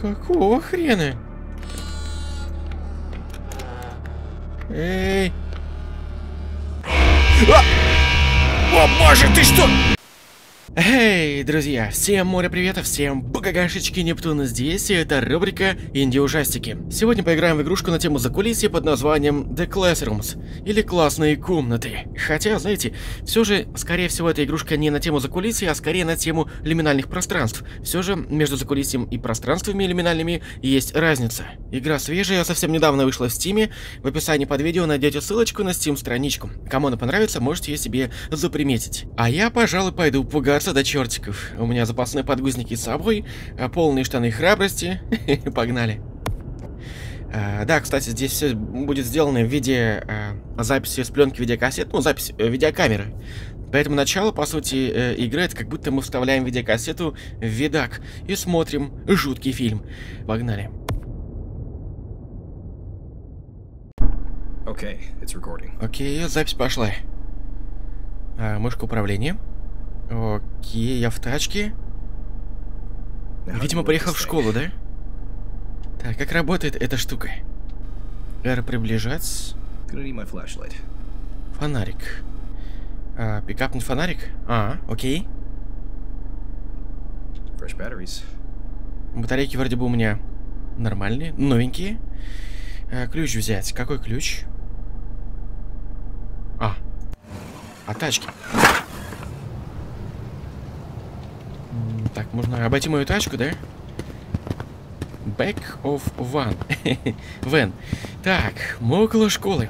Какого хрена? Эй! А! О боже, ты что? Эй, друзья, всем море привета, всем багагашечки Нептуна здесь, и это рубрика Инди-ужастики. Сегодня поиграем в игрушку на тему закулисья под названием The Classrooms, или Классные комнаты. Хотя, знаете, все же, скорее всего, эта игрушка не на тему закулисья, а скорее на тему лиминальных пространств. Все же, между закулисьем и пространствами лиминальными есть разница. Игра свежая, совсем недавно вышла в Стиме, в описании под видео найдете ссылочку на Steam-страничку. Кому она понравится, можете ее себе заприметить. А я, пожалуй, пойду пугаться Напрягаться до чертиков. У меня запасные подгузники с собой, а полные штаны храбрости. Погнали. А, да, кстати, здесь все будет сделано в виде а, записи с пленки видеокассет, ну, запись э, видеокамеры. Поэтому начало, по сути, э, игры, это как будто мы вставляем видеокассету в видак и смотрим жуткий фильм. Погнали. Окей, okay, okay, запись пошла. А, мышка управления. Окей, я в тачке. Видимо, приехал в школу, да? Так, как работает эта штука? R приближать. Фонарик. А, пикапнуть фонарик? А, окей. Батарейки вроде бы у меня нормальные, новенькие. А, ключ взять. Какой ключ? А. А тачки. Так, можно обойти мою тачку, да? Back of one. Вен. Так, мы около школы.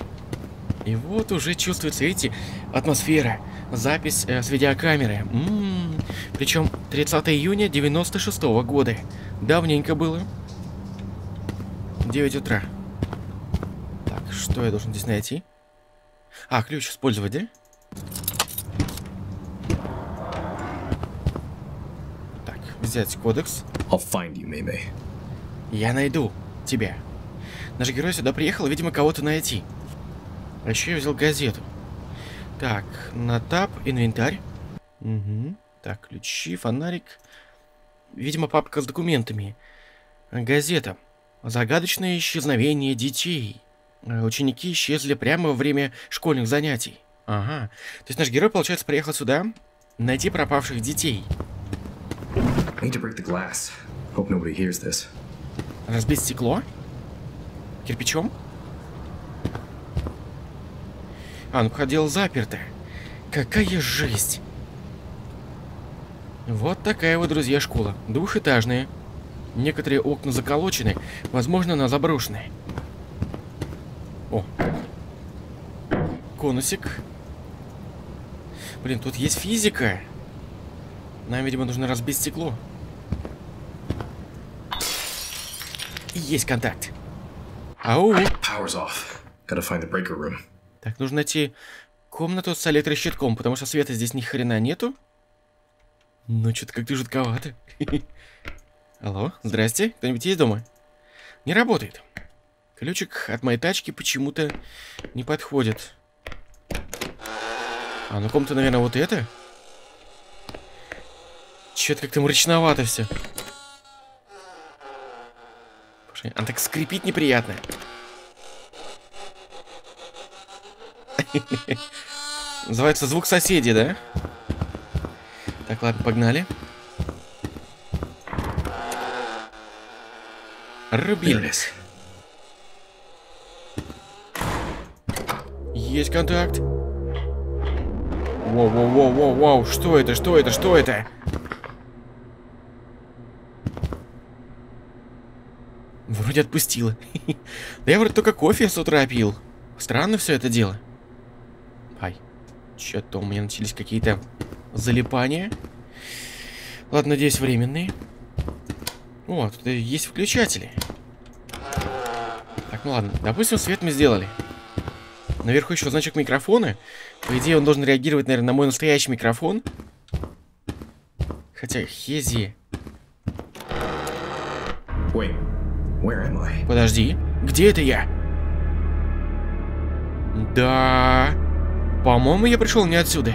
И вот уже чувствуется, видите, атмосфера. Запись э, с видеокамеры. М-м-м. Причем 30 июня 96 -го года. Давненько было. 9 утра. Так, что я должен здесь найти? А, ключ использовать, да? Взять кодекс. I'll find you, Mei Я найду тебя. Наш герой сюда приехал, видимо, кого-то найти. А еще я взял газету. Так, на таб, инвентарь. Угу. Так, ключи, фонарик. Видимо, папка с документами. Газета. Загадочное исчезновение детей. Ученики исчезли прямо во время школьных занятий. Ага. То есть наш герой, получается, приехал сюда найти пропавших детей. Need to break the glass. Hope nobody hears this. Разбить стекло? Кирпичом? А, ну ходил заперто. Какая жесть. Вот такая вот, друзья, школа. Двухэтажная. Некоторые окна заколочены, возможно, она заброшенная. О. Конусик. Блин, тут есть физика. Нам, видимо, нужно разбить стекло. Есть контакт. Ау. Так, нужно найти комнату с электрощитком, потому что света здесь ни хрена нету. Ну, что-то как-то жутковато. Алло, здрасте, кто-нибудь есть дома? Не работает. Ключик от моей тачки почему-то не подходит. А, ну комната, наверное, вот это? Чё-то как-то мрачновато все. Она так скрипит неприятно. Называется звук соседей, да? Так, ладно, погнали. Рубились. Есть контакт. Воу-воу-воу-воу-воу. Что это? Что это? Что это? Вроде отпустила. Да я вроде только кофе с утра пил. Странно все это дело. Ай. Что-то у меня начались какие-то залипания. Ладно, надеюсь, временные. О, тут есть включатели. Так, ну ладно. Допустим, свет мы сделали. Наверху еще значок микрофона. По идее, он должен реагировать, наверное, на мой настоящий микрофон. Хотя, хези. Ой. Подожди, где это я? Да... По-моему, я пришел не отсюда.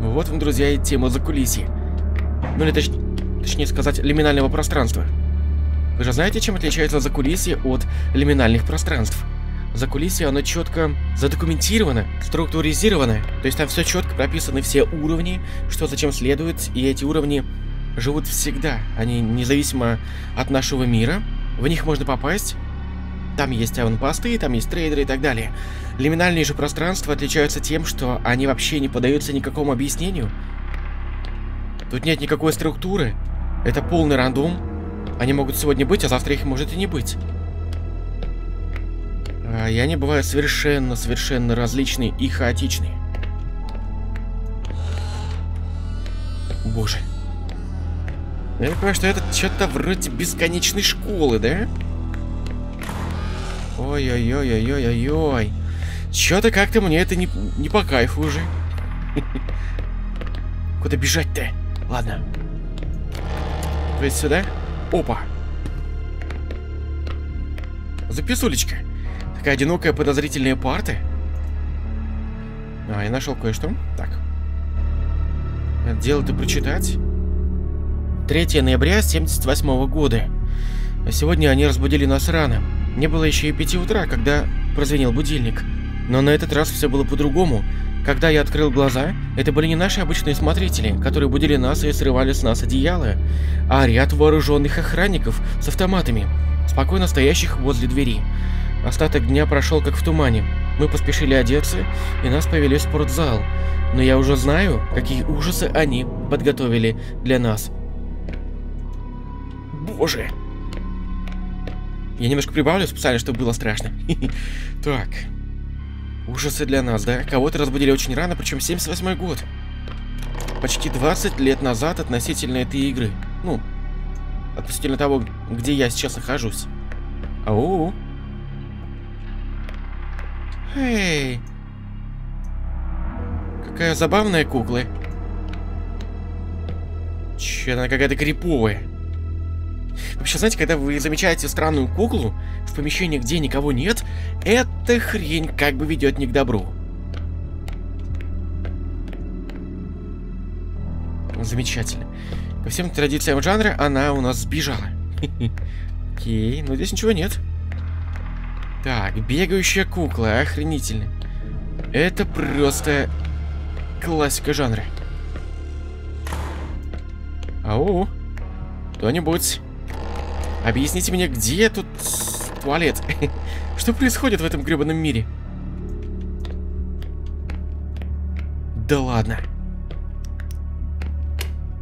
Вот вам, друзья, и тема за кулисье. Ну или точнее... точнее сказать, лиминального пространства. Вы же знаете, чем отличается закулисье от лиминальных пространств? Закулисье, оно четко задокументировано, структуризировано. То есть там все четко прописаны, все уровни, что зачем следует, и эти уровни живут всегда. Они независимо от нашего мира. В них можно попасть. Там есть аванпосты, там есть трейдеры и так далее. Лиминальные же пространства отличаются тем, что они вообще не поддаются никакому объяснению. Тут нет никакой структуры. Это полный рандом. Они могут сегодня быть, а завтра их может и не быть. А, и они бывают совершенно-совершенно различные и хаотичные. Боже. Я понимаю, что это что-то вроде бесконечной школы, да? Ой-ой-ой-ой-ой-ой-ой. Чё-то как-то мне это не, не по кайфу уже. Куда бежать-то? Ладно. Есть сюда? Опа. Записулечка. Такая одинокая подозрительная парта. А, я нашел кое-что. Так. Дело-то прочитать. 3 ноября 78 -го года. Сегодня они разбудили нас рано. Не было еще и 5 утра, когда прозвенел будильник. Но на этот раз все было по-другому. Когда я открыл глаза, это были не наши обычные смотрители, которые будили нас и срывали с нас одеяло, а ряд вооруженных охранников с автоматами, спокойно стоящих возле двери. Остаток дня прошел как в тумане. Мы поспешили одеться, и нас повели в спортзал. Но я уже знаю, какие ужасы они подготовили для нас. Боже! Я немножко прибавлю специально, чтобы было страшно. Так. Ужасы для нас, да? Кого-то разбудили очень рано, причем 78 год. Почти 20 лет назад относительно этой игры. Ну, относительно того, где я сейчас нахожусь. Ау. Эй. Какая забавная кукла. Че, она какая-то криповая. Вообще, знаете, когда вы замечаете странную куклу в помещении, где никого нет, эта хрень как бы ведет не к добру. Замечательно. По всем традициям жанра она у нас сбежала. Окей, но здесь ничего нет. Так, бегающая кукла, охренительно. Это просто классика жанра. Ау, кто-нибудь. Объясните мне, где тут туалет? Что происходит в этом гребаном мире? Да ладно.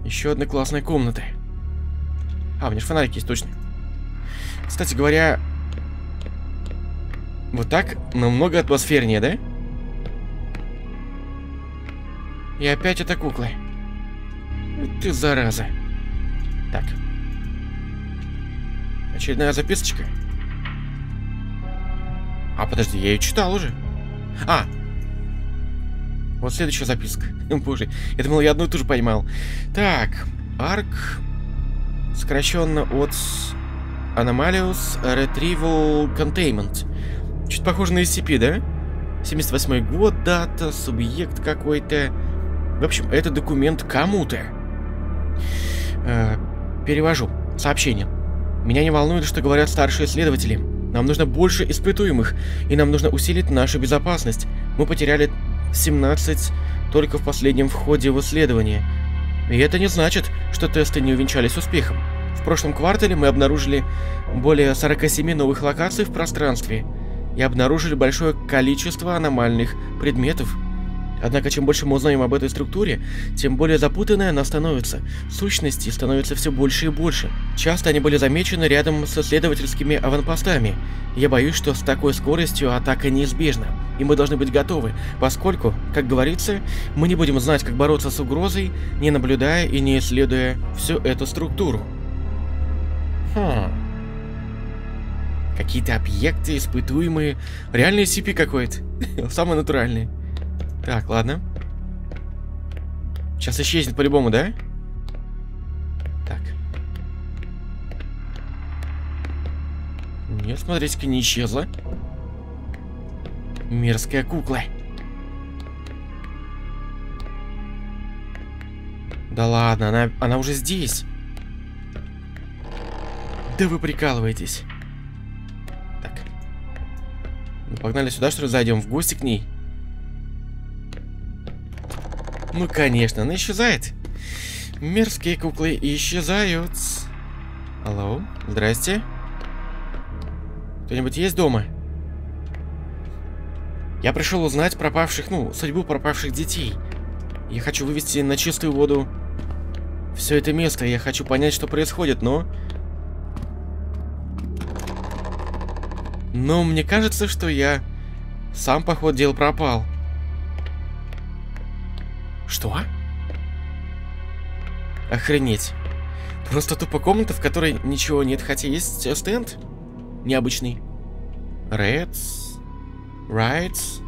Еще одна классная комната. А, у меня же фонарик есть, точно. Кстати говоря, вот так намного атмосфернее, да? И опять это куклы. Ты зараза. Так. Очередная записочка. А, подожди, я ее читал уже. А! Вот следующая записка. Боже, я думал, я одну и ту же поймал. Так, арк сокращенно от Anomalius Retrieval Containment. Чуть похоже на SCP, да? 78 год, дата, субъект какой-то. В общем, это документ кому-то. Э, перевожу. Сообщение. Меня не волнует, что говорят старшие следователи. Нам нужно больше испытуемых, и нам нужно усилить нашу безопасность. Мы потеряли 17 только в последнем входе в исследование. И это не значит, что тесты не увенчались успехом. В прошлом квартале мы обнаружили более 47 новых локаций в пространстве и обнаружили большое количество аномальных предметов. Однако, чем больше мы узнаем об этой структуре, тем более запутанной она становится. Сущности становятся все больше и больше. Часто они были замечены рядом с исследовательскими аванпостами. Я боюсь, что с такой скоростью атака неизбежна, и мы должны быть готовы, поскольку, как говорится, мы не будем знать, как бороться с угрозой, не наблюдая и не исследуя всю эту структуру. Хм... Какие-то объекты, испытуемые. Реальный CP какой-то. Самый натуральный. Так, ладно. Сейчас исчезнет по-любому, да? Так. Нет, смотрите-ка, не исчезла. Мерзкая кукла. Да ладно, она, она уже здесь. Да вы прикалываетесь. Так. Ну, погнали сюда, что ли, зайдем в гости к ней. Ну, конечно, она исчезает. Мерзкие куклы исчезают. Алло, здрасте. Кто-нибудь есть дома? Я пришел узнать пропавших, ну, судьбу пропавших детей. Я хочу вывести на чистую воду все это место. Я хочу понять, что происходит, но... Но мне кажется, что я сам, по ходу дел, пропал. Что? Охренеть. Просто тупо комната, в которой ничего нет, хотя есть стенд необычный. Reds, Rights.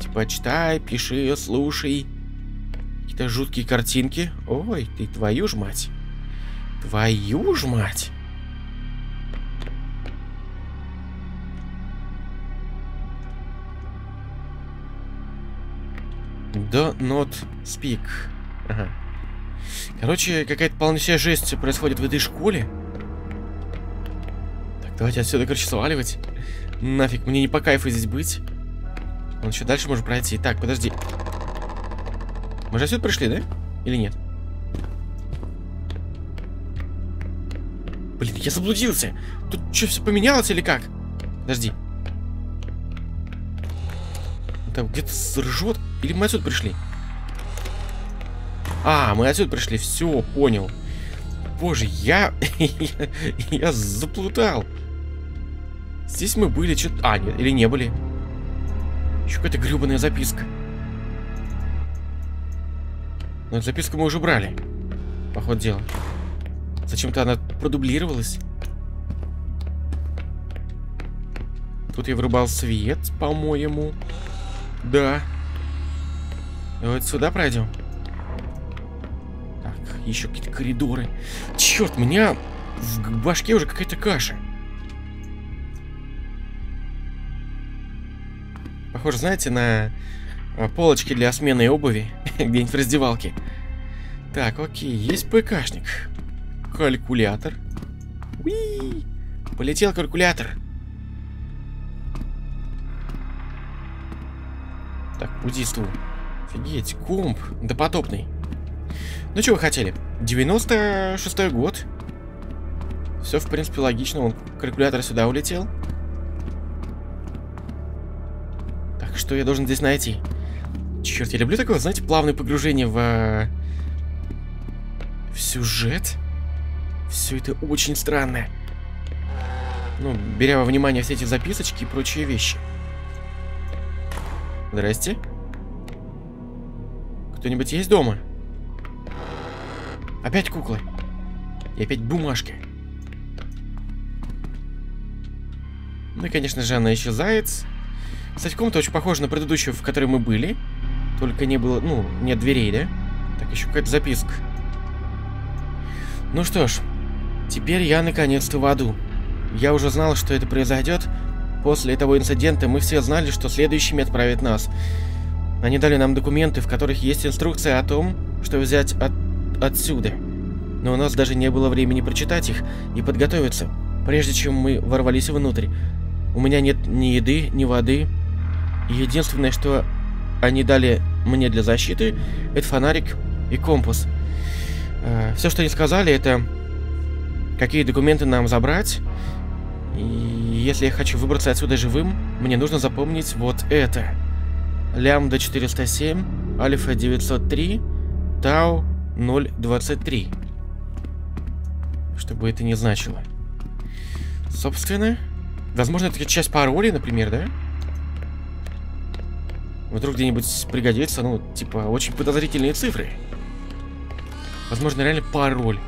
Типа читай, пиши, слушай. Какие-то жуткие картинки. Ой, ты твою ж мать. Твою ж мать. Do not speak. Ага. Короче, какая-то полнейшая жесть происходит в этой школе. Так, давайте отсюда, короче, сваливать. Нафиг, мне не по кайфу здесь быть. Он еще дальше может пройти. Так, подожди. Мы же отсюда пришли, да? Или нет? Блин, я заблудился. Тут что, все поменялось или как? Подожди. Там где-то ржет. Или мы отсюда пришли? А, мы отсюда пришли. Все, понял. Боже, я... я заплутал. Здесь мы были, что-то... А, нет, или не были. Еще какая-то гребаная записка. Но эту записку мы уже брали. По ходу дела. Зачем-то она продублировалась. Тут я вырубал свет, по-моему. Да. Давайте сюда пройдем. Так, еще какие-то коридоры. Черт, у меня в башке уже какая-то каша. Похоже, знаете, на а, полочке для смены обуви где-нибудь в раздевалке. Так, окей, есть ПКшник. Калькулятор. Уи! Полетел калькулятор. Буддисту. Офигеть, комп допотопный. Ну, что вы хотели? 96-й год. Все, в принципе, логично. Он калькулятор сюда улетел. Так, что я должен здесь найти? Черт, я люблю такое, знаете, плавное погружение в... Э, в сюжет. Все это очень странно. Ну, беря во внимание все эти записочки и прочие вещи. Здрасте. Кто-нибудь есть дома? Опять куклы. И опять бумажка. Ну и, конечно же, она исчезает. Кстати, комната очень похожа на предыдущую, в которой мы были. Только не было, ну, нет дверей, да? Так, еще какая-то записка. Ну что ж, теперь я наконец-то в аду. Я уже знал, что это произойдет. После того инцидента мы все знали, что следующими отправят нас. Они дали нам документы, в которых есть инструкция о том, что взять от... отсюда. Но у нас даже не было времени прочитать их и подготовиться, прежде чем мы ворвались внутрь. У меня нет ни еды, ни воды. Единственное, что они дали мне для защиты, это фонарик и компас. Э, все, что они сказали, это какие документы нам забрать. И если я хочу выбраться отсюда живым, мне нужно запомнить вот это. Лямбда 407, Альфа 903, Тау 023. Что бы это ни значило. Собственно, возможно, это часть паролей, например, да? Вдруг где-нибудь пригодится, ну, типа, очень подозрительные цифры. Возможно, реально пароль.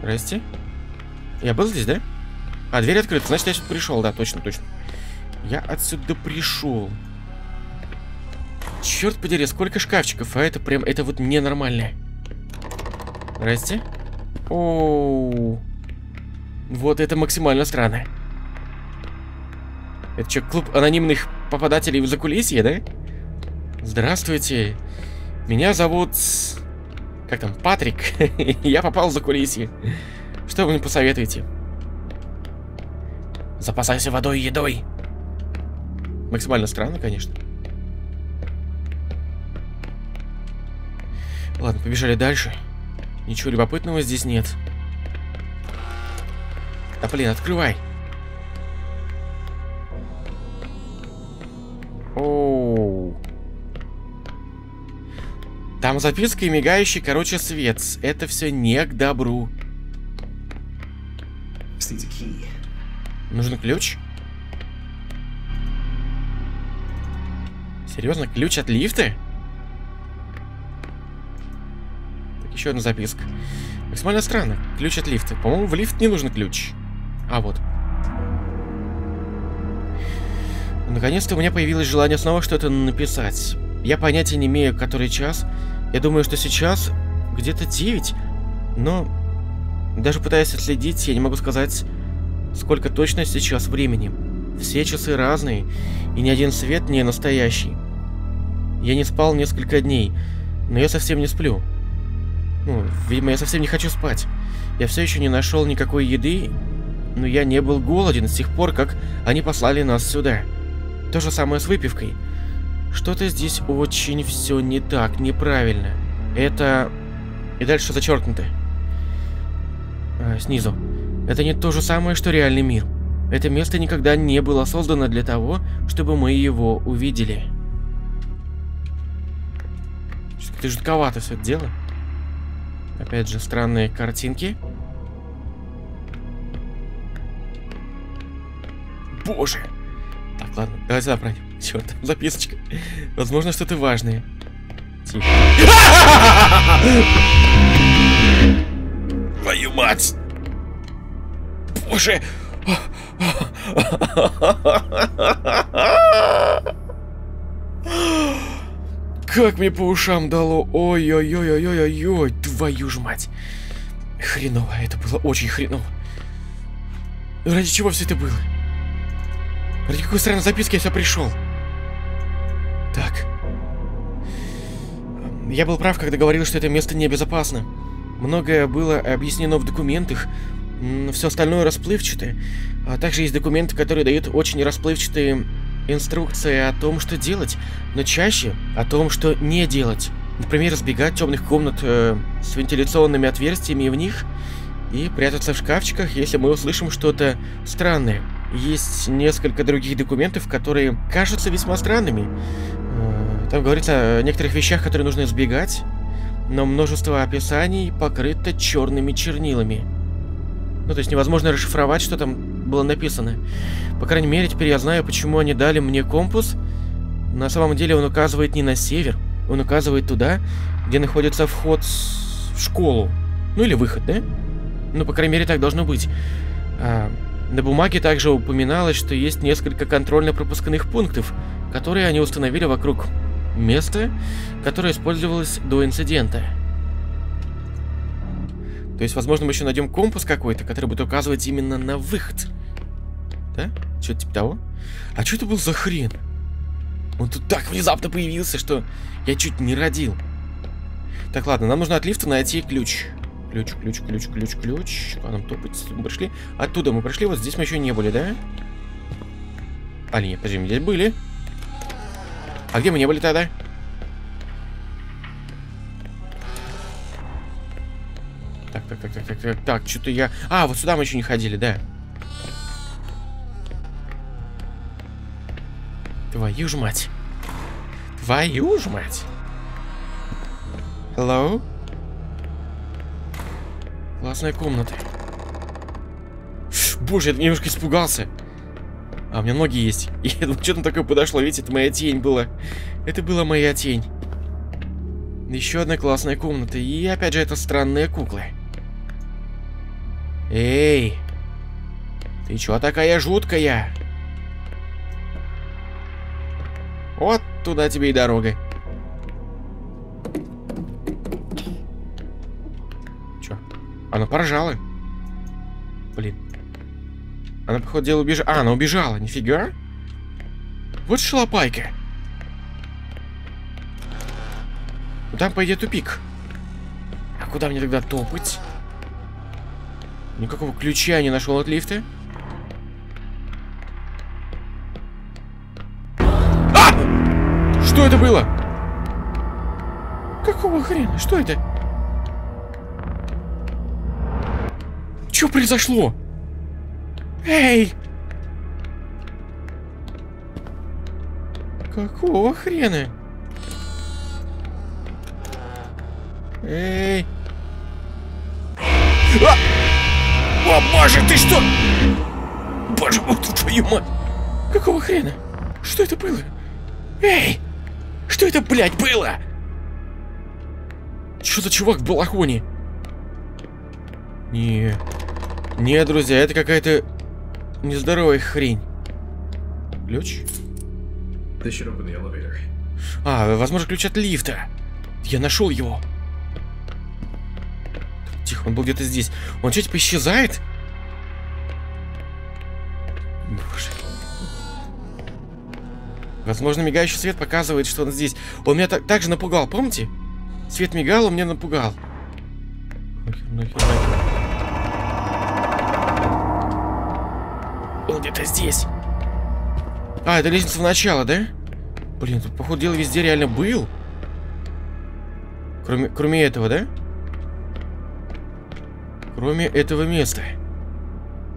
Здрасте. Я был здесь, да? А, дверь открыта, значит, я сюда пришел, да, точно, точно. Я отсюда пришел. Черт подери, сколько шкафчиков, а это прям, это вот ненормально. Здрасте. Оу. Вот это максимально странно. Это что, клуб анонимных попадателей в закулисье, да? Здравствуйте. Меня зовут... Как там? Патрик. Я попал в закулисье. Что вы мне посоветуете? Запасайся водой и едой. Максимально странно, конечно. Ладно, побежали дальше. Ничего любопытного здесь нет. Да блин, открывай. Оу. Там записка и мигающий, короче, свет. Это все не к добру. Нужен ключ? Серьезно, ключ от лифта? Так, еще одна записка. Максимально странно. Ключ от лифта. По-моему, в лифт не нужен ключ. А, вот. Наконец-то у меня появилось желание снова что-то написать. Я понятия не имею, который час. Я думаю, что сейчас где-то 9. Но даже пытаясь отследить, я не могу сказать, сколько точно сейчас времени. Все часы разные, и ни один свет не настоящий. Я не спал несколько дней, но я совсем не сплю. Ну, видимо, я совсем не хочу спать. Я все еще не нашел никакой еды, но я не был голоден с тех пор, как они послали нас сюда. То же самое с выпивкой. Что-то здесь очень все не так, неправильно. Это... И дальше зачеркнуто. А, снизу. Это не то же самое, что реальный мир. Это место никогда не было создано для того, чтобы мы его увидели. Что-то жутковато все это дело. Опять же, странные картинки. Боже! Так, ладно, давай сюда пройдем. Черт, записочка. Возможно, что-то важное. Тихо. Твою мать! Боже! Как мне по ушам дало. Ой-ой-ой-ой-ой-ой. Твою ж мать. Хреново. Это было очень хреново. Ради чего все это было? Ради какой странной записки я сюда пришел? Так. Я был прав, когда говорил, что это место небезопасно. Многое было объяснено в документах, все остальное расплывчатое. А также есть документы, которые дают очень расплывчатые инструкции о том, что делать, но чаще о том, что не делать. Например, избегать темных комнат э, с вентиляционными отверстиями в них и прятаться в шкафчиках, если мы услышим что-то странное. Есть несколько других документов, которые кажутся весьма странными. Э, там говорится о некоторых вещах, которые нужно избегать, но множество описаний покрыто черными чернилами. Ну, то есть невозможно расшифровать, что там было написано. По крайней мере, теперь я знаю, почему они дали мне компас. На самом деле он указывает не на север, он указывает туда, где находится вход в школу. Ну или выход, да? Ну, по крайней мере, так должно быть. А, на бумаге также упоминалось, что есть несколько контрольно-пропускных пунктов, которые они установили вокруг места, которое использовалось до инцидента. То есть, возможно, мы еще найдем компас какой-то, который будет указывать именно на выход. Да? Что-то типа того. А что это был за хрен? Он тут так внезапно появился, что я чуть не родил. Так, ладно, нам нужно от лифта найти ключ. Ключ, ключ, ключ, ключ, ключ. Куда нам топать? Мы пришли. Оттуда мы пришли, вот здесь мы еще не были, да? А, нет, подожди, мы здесь были. А где мы не были тогда? Так, так, так, так, так, так, так, что-то я... А, вот сюда мы еще не ходили, да. Твою ж мать. Твою ж мать. Hello? Классная комната. Боже, я немножко испугался. А, у меня ноги есть. И думаю, что там такое подошло? Видите, это моя тень была. Это была моя тень. Еще одна классная комната. И опять же, это странные куклы. Эй! Ты чё такая жуткая? Вот туда тебе и дорога. Чё? Она поржала. Блин. Она, походу, дела убежала. А, она убежала, нифига. Вот шалопайка. Ну там, пойдет тупик. А куда мне тогда топать? Никакого ключа не нашел от лифта. А! Что это было? Какого хрена? Что это? Что произошло? Эй! Какого хрена? Эй! А! О, боже, ты что? Боже мой, твою мать! Какого хрена? Что это было? Эй! Что это, блядь, было? Что за чувак в балахоне? Не. Не, друзья, это какая-то нездоровая хрень. Ключ? А, возможно, ключ от лифта. Я нашел его. Тихо, он был где-то здесь. Он что, типа исчезает? Боже. Возможно, мигающий свет показывает, что он здесь. Он меня так, так же напугал, помните? Свет мигал, он меня напугал. Нахер, нахер, нахер. Он где-то здесь. А, это лестница в начало, да? Блин, тут, походу, дело везде реально был. Кроме, кроме этого, да? Кроме этого места.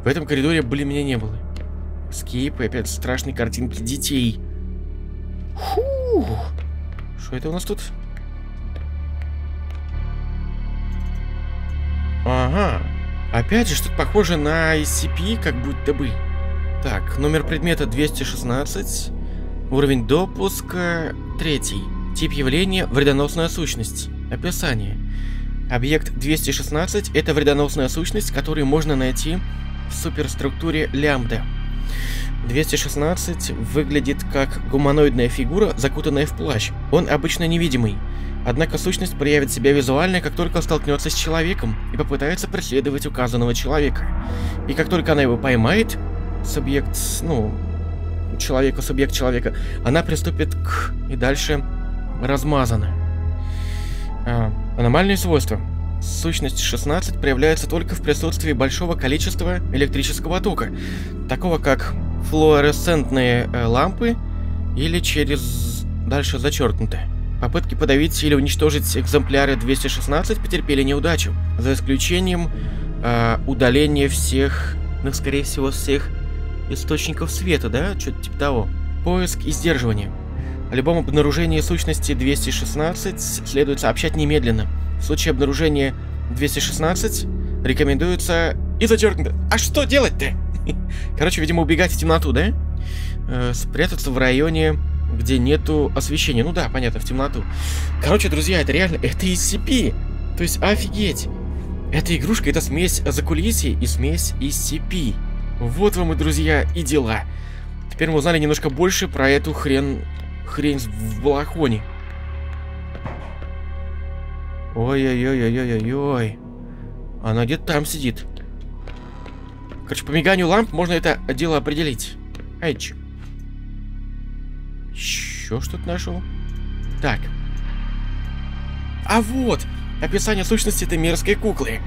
В этом коридоре, блин, меня не было. Скейп и опять страшные картинки детей. Фу. Что это у нас тут? Ага. Опять же, что-то похоже на SCP, как будто бы. Так, номер предмета 216. Уровень допуска 3. Тип явления – вредоносная сущность. Описание. Объект 216 – это вредоносная сущность, которую можно найти в суперструктуре лямбда. 216 выглядит как гуманоидная фигура, закутанная в плащ. Он обычно невидимый. Однако сущность проявит себя визуально, как только столкнется с человеком и попытается преследовать указанного человека. И как только она его поймает, субъект, ну, человека, субъект человека, она приступит к... и дальше размазана. А, аномальные свойства. Сущность 16 проявляется только в присутствии большого количества электрического тока, такого как флуоресцентные э, лампы или через дальше зачеркнуто. Попытки подавить или уничтожить экземпляры 216 потерпели неудачу, за исключением э, удаления всех, ну, скорее всего, всех источников света, да? Что-то типа того. Поиск и сдерживание. О любом обнаружении сущности 216 следует сообщать немедленно. В случае обнаружения 216 рекомендуется и зачеркнуто. А что делать-то? Короче, видимо, убегать в темноту, да? Э, спрятаться в районе, где нету освещения. Ну да, понятно, в темноту. Короче, друзья, это реально, это SCP. То есть, офигеть. Эта игрушка, это смесь закулисья и смесь SCP. Вот вам и, друзья, и дела. Теперь мы узнали немножко больше про эту хрен... Хрень в балахоне. Ой-ой-ой-ой-ой-ой. Она где-то там сидит. Короче, по миганию ламп можно это дело определить. Эйч. Еще что-то нашел. Так. А вот! Описание сущности этой мерзкой куклы.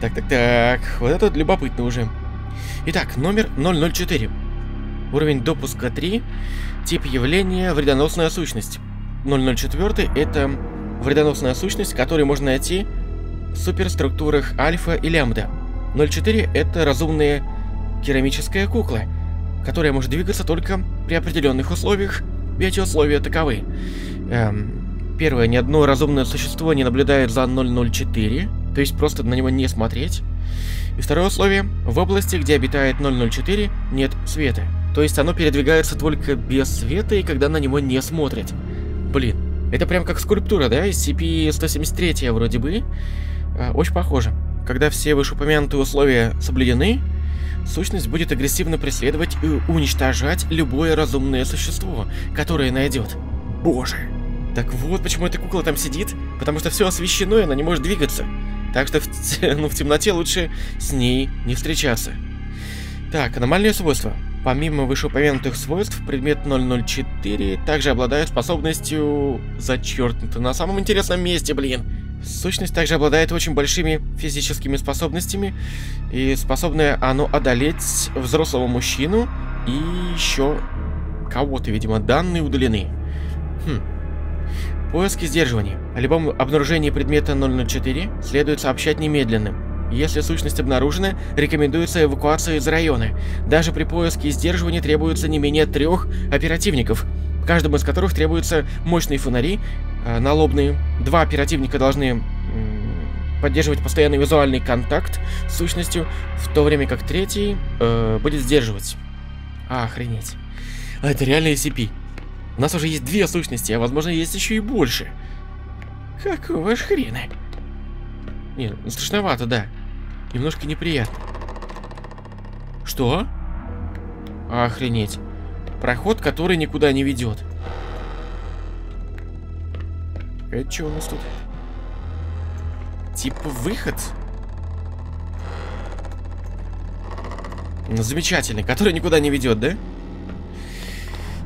Так-так-так. Вот это вот любопытно уже. Итак, номер 004. Уровень допуска 3. Тип явления вредоносная сущность. 004 это вредоносная сущность, которую можно найти в суперструктурах альфа и лямбда. 04 это разумная керамическая кукла, которая может двигаться только при определенных условиях, эти условия таковы. Эм, первое, ни одно разумное существо не наблюдает за 004, то есть просто на него не смотреть. И второе условие, в области, где обитает 004, нет света. То есть оно передвигается только без света и когда на него не смотрят. Блин, это прям как скульптура, да? SCP-173 вроде бы. Э, очень похоже. Когда все вышеупомянутые условия соблюдены, сущность будет агрессивно преследовать и уничтожать любое разумное существо, которое найдет. Боже. Так вот, почему эта кукла там сидит, потому что все освещено, и она не может двигаться. Так что в, ну, в темноте лучше с ней не встречаться. Так, аномальные свойства. Помимо вышеупомянутых свойств, предмет 004 также обладает способностью зачеркнуто на самом интересном месте, блин. Сущность также обладает очень большими физическими способностями, и способное оно одолеть взрослого мужчину и еще кого-то, видимо, данные удалены. Хм. Поиск и. О любом обнаружении предмета 004 следует сообщать немедленным. Если сущность обнаружена, рекомендуется эвакуация из района. Даже при поиске и сдерживании требуется не менее трех оперативников, каждому из которых требуются мощные фонари, э, налобные. Два оперативника должны поддерживать постоянный визуальный контакт с сущностью, в то время как третий э, будет сдерживать. А, охренеть. Это реально SCP. У нас уже есть две сущности, а возможно есть еще и больше. Какого ж хрена? Не, ну, страшновато, да. Немножко неприятно. Что? Охренеть. Проход, который никуда не ведет. Это что у нас тут? Типа выход? Замечательный, который никуда не ведет, да?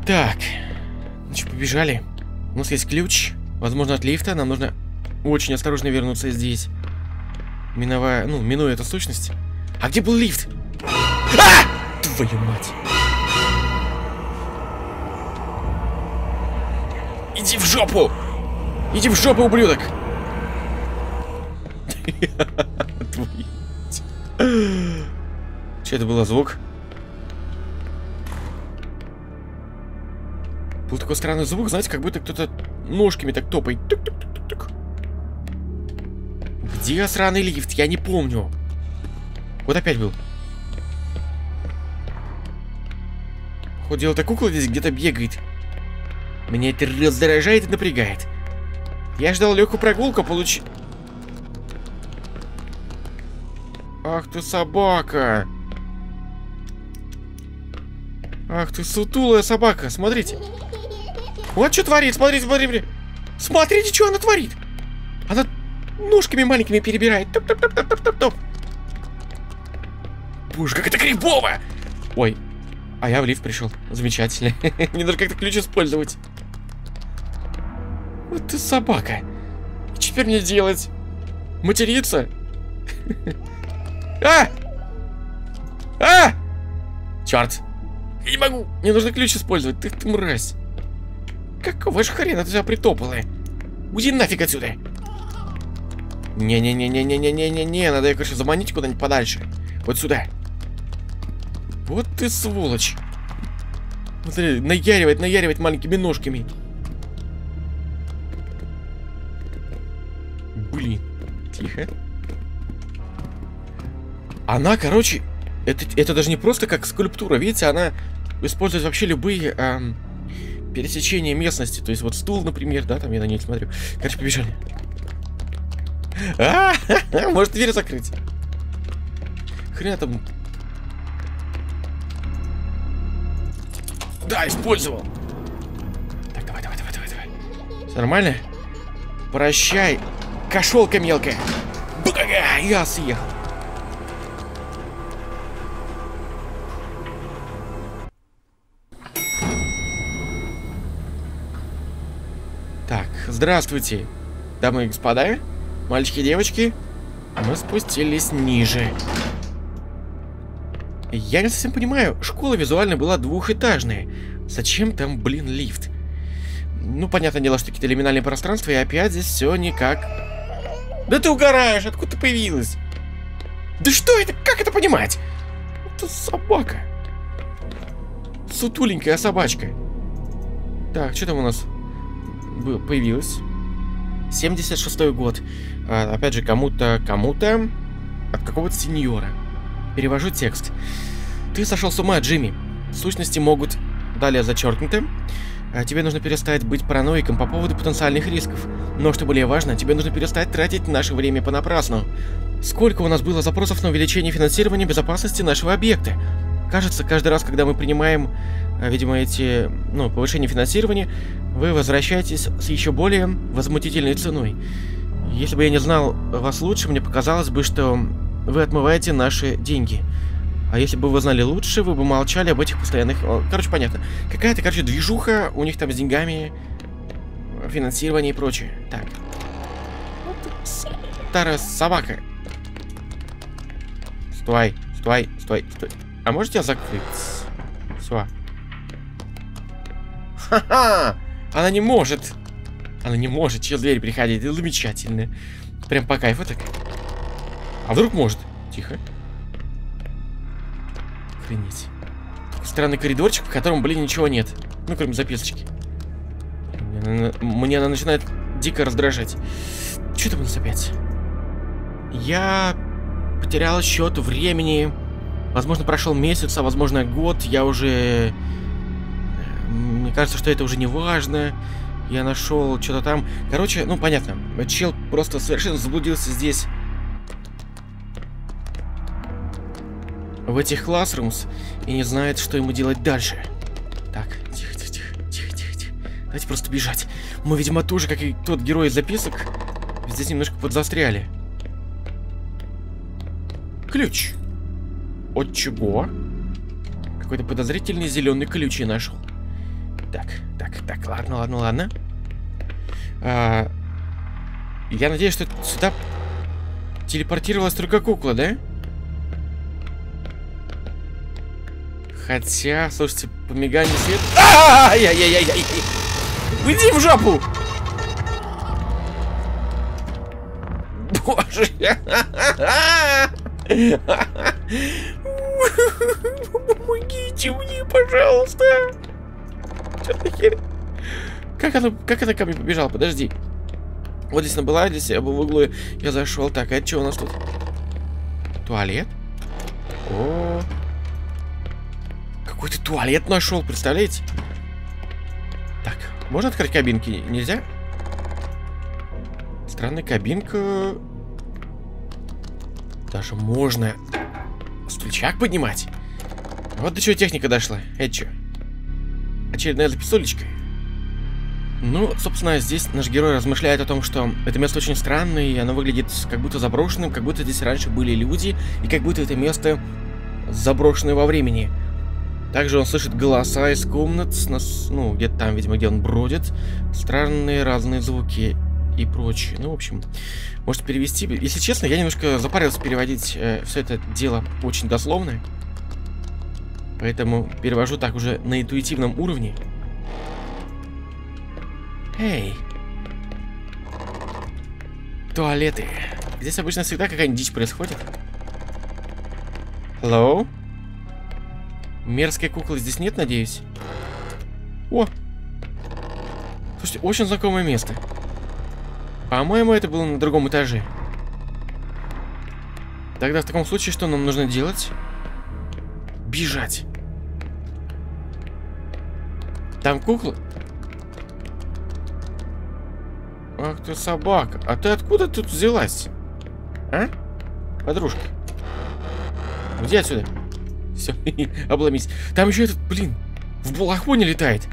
Так. Ну что, побежали. У нас есть ключ. Возможно, от лифта. Нам нужно очень осторожно вернуться здесь. Миновая, ну, минуя эту сущность. А где был лифт? А! Твою мать. Иди в жопу! Иди в жопу, ублюдок! Что это было звук? Был такой странный звук, знаете, как будто кто-то ножками так топает. -тук -тук -тук. Где сраный лифт? Я не помню. Вот опять был. Хоть дело-то кукла здесь где-то бегает. Меня это раздражает и напрягает. Я ждал легкую прогулку, получи... Ах ты собака! Ах ты сутулая собака, смотрите. Вот что творит, смотрите, смотрите. Смотрите, что она творит. Она ножками маленькими перебирает. Топ -топ -топ -топ -топ -топ -топ. Боже, как это крипово! Ой, а я в лифт пришел. Замечательно. Мне нужно как-то ключ использовать. Вот ты собака. И теперь мне делать? Материться? А! А! Черт! Я не могу! Мне нужно ключ использовать, ты, ты мразь! Какого ж хрена ты сюда притопала? Уйди нафиг отсюда! Не-не-не-не-не-не-не-не-не, надо ее, короче, заманить куда-нибудь подальше. Вот сюда. Вот ты сволочь. Смотри, наяривать, наяривать маленькими ножками. Блин. Тихо. Она, короче, это, это даже не просто как скульптура. Видите, она использует вообще любые эм, пересечения местности. То есть вот стул, например, да, там я на ней смотрю. Короче, побежали. Может дверь закрыть? Хрена там. Да, использовал. Так, давай, давай, давай, давай, давай. Все нормально? Прощай, кошелка мелкая. Я съехал. Так, здравствуйте, дамы и господа, мальчики девочки. Мы спустились ниже. Я не совсем понимаю, школа визуально была двухэтажная. Зачем там, блин, лифт? Ну, понятное дело, что какие-то лиминальные пространства, и опять здесь все никак... Да ты угораешь, откуда ты появилась? Да что это? Как это понимать? Это собака. Сутуленькая собачка. Так, что там у нас появилось? 76 год. А, опять же, кому-то, кому-то от какого-то сеньора. Перевожу текст. Ты сошел с ума, Джимми. Сущности могут... Далее зачеркнуто. А, тебе нужно перестать быть параноиком по поводу потенциальных рисков. Но что более важно, тебе нужно перестать тратить наше время понапрасну. Сколько у нас было запросов на увеличение финансирования безопасности нашего объекта? Кажется, каждый раз, когда мы принимаем, а, видимо, эти, ну, повышение финансирования, вы возвращаетесь с еще более возмутительной ценой. Если бы я не знал вас лучше, мне показалось бы, что вы отмываете наши деньги. А если бы вы знали лучше, вы бы молчали об этих постоянных... Короче, понятно. Какая-то, короче, движуха у них там с деньгами, финансирование и прочее. Так. Старая собака. Стой, стой, стой, стой. А можете закрыть? Все. Ха-ха! Она не может. Она не может через дверь приходить. Это замечательно. Прям по кайфу так. А вдруг может? Тихо. Охренеть. Странный коридорчик, в котором, блин, ничего нет. Ну, кроме записочки. Мне, мне она начинает дико раздражать. Что там у нас опять? Я потерял счет времени. Возможно, прошел месяц, а возможно, год. Я уже... Мне кажется, что это уже не важно. Я нашел что-то там. Короче, ну понятно. Чел просто совершенно заблудился здесь. В этих classrooms и не знает, что ему делать дальше. Так, тихо, тихо, тихо, тихо, тихо, тихо. Давайте просто бежать. Мы, видимо, тоже, как и тот герой из записок, здесь немножко подзастряли. Ключ. От чего? Какой-то подозрительный зеленый ключ я нашел. Так, так, так, ладно, ладно, ладно. А, я надеюсь, что сюда телепортировалась только кукла, да? Хотя, слушайте, по миганию свет... Ай-яй-яй-яй! Уйди в жопу! Боже! Помогите мне, пожалуйста! Что за? Как она, как она ко мне побежала? Подожди. Вот здесь она была, здесь я был в углу, я зашел. Так, а что у нас тут? Туалет? О, какой-то туалет нашел, представляете? Так, можно открыть кабинки? Нельзя? Странная кабинка. Даже можно стульчак поднимать. Вот до чего техника дошла. Это что? Очередная записулечка. Ну, собственно, здесь наш герой размышляет о том, что это место очень странное, и оно выглядит как будто заброшенным, как будто здесь раньше были люди, и как будто это место заброшенное во времени. Также он слышит голоса из комнат, ну, где-то там, видимо, где он бродит, странные разные звуки и прочее. Ну, в общем, может перевести. Если честно, я немножко запарился переводить э, все это дело очень дословно. Поэтому перевожу так уже на интуитивном уровне. Эй. Туалеты. Здесь обычно всегда какая-нибудь дичь происходит. Hello? Мерзкой куклы здесь нет, надеюсь? О! Слушайте, очень знакомое место. По-моему, это было на другом этаже. Тогда в таком случае что нам нужно делать? Бежать. Там кукла? Ах ты собака. А ты откуда тут взялась? А? Подружка. Где отсюда? Все, обломись. Там еще этот, блин, в балахоне летает.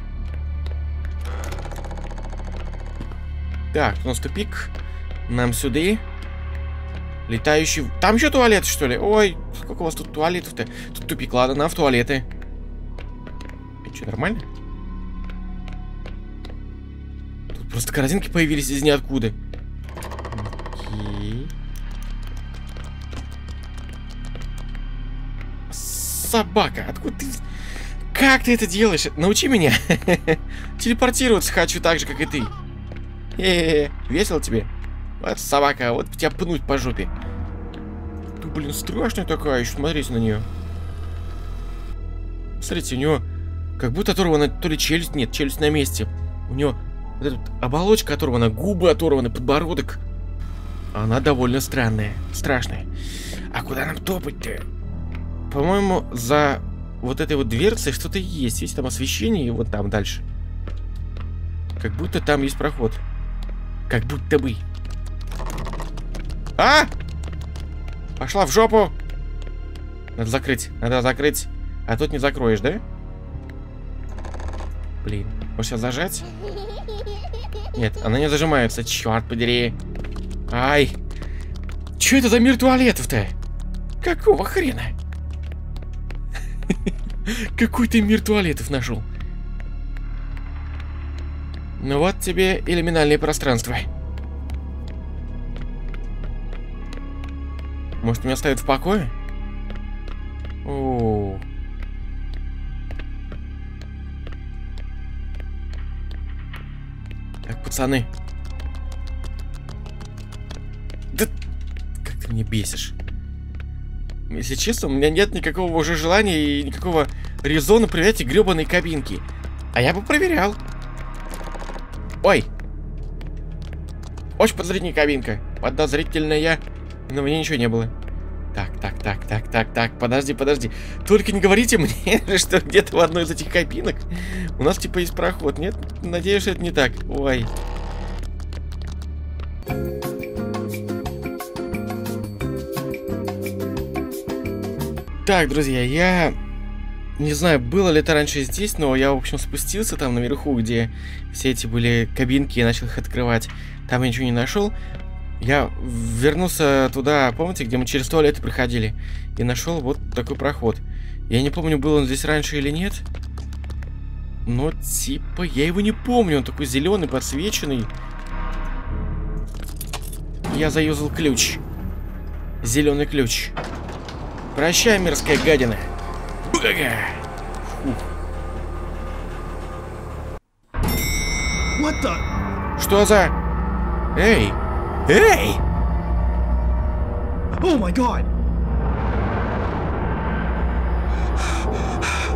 Так, у нас тупик. Нам сюда. Летающий... Там еще туалет, что ли? Ой, сколько у вас тут туалетов-то? Тут тупик, ладно, нам в туалеты. Что, нормально? Тут просто корзинки появились из ниоткуда. Окей. Собака, откуда ты... Как ты это делаешь? Научи меня. Телепортироваться хочу так же, как и ты. -э, -э весело тебе? Вот собака, вот тебя пнуть по жопе. Ты, блин, страшная такая, еще смотрите на нее. Смотрите, у нее как будто оторвана то ли челюсть, нет, челюсть на месте. У нее вот эта оболочка оторвана, губы оторваны, подбородок. Она довольно странная, страшная. А куда нам топать-то? По-моему, за вот этой вот дверцей что-то есть. Есть там освещение и вот там дальше. Как будто там есть проход. Как будто бы. А! Пошла в жопу. Надо закрыть. Надо закрыть. А тут не закроешь, да? Блин. Может сейчас зажать? Нет, она не зажимается. Черт подери. Ай. Че это за мир туалетов-то? Какого хрена? Какой ты мир туалетов нашел? Ну вот тебе и лиминальное пространство. Может, меня оставят в покое? О. пацаны. Да как ты меня бесишь. Если честно, у меня нет никакого уже желания и никакого резона проверять эти гребаные кабинки. А я бы проверял. Ой. Очень подозрительная кабинка. Подозрительная. Но мне ничего не было. Так, так, так, так, так, так, подожди, подожди. Только не говорите мне, что где-то в одной из этих кабинок у нас типа есть проход. Нет? Надеюсь, что это не так. Ой. Так, друзья, я не знаю, было ли это раньше здесь, но я, в общем, спустился там наверху, где все эти были кабинки, я начал их открывать. Там я ничего не нашел. Я вернулся туда, помните, где мы через туалеты проходили, и нашел вот такой проход. Я не помню, был он здесь раньше или нет. Но типа я его не помню, он такой зеленый, подсвеченный. Я заюзал ключ. Зеленый ключ. Прощай, мирская гадина. Бага! What the? Что за... Эй! Эй! Oh my god!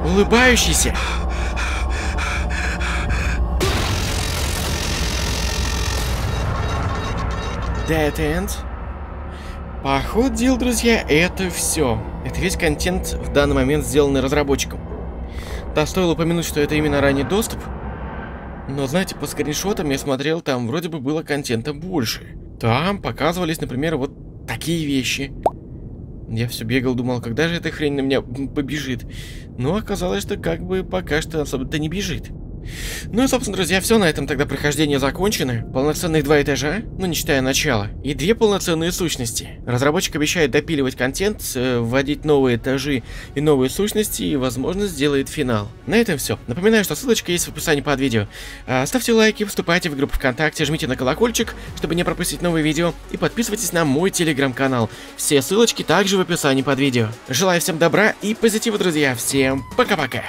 Улыбающийся! Dead End. По дел, друзья, это все. Это весь контент в данный момент сделанный разработчиком. Да, стоило упомянуть, что это именно ранний доступ. Но, знаете, по скриншотам я смотрел, там вроде бы было контента больше. Там показывались, например, вот такие вещи. Я все бегал, думал, когда же эта хрень на меня побежит. Но оказалось, что как бы пока что особо-то не бежит. Ну и, собственно, друзья, все на этом тогда прохождение закончено. Полноценных два этажа, ну не считая начала, и две полноценные сущности. Разработчик обещает допиливать контент, э, вводить новые этажи и новые сущности, и, возможно, сделает финал. На этом все. Напоминаю, что ссылочка есть в описании под видео. А, ставьте лайки, вступайте в группу ВКонтакте, жмите на колокольчик, чтобы не пропустить новые видео, и подписывайтесь на мой телеграм-канал. Все ссылочки также в описании под видео. Желаю всем добра и позитива, друзья. Всем пока-пока.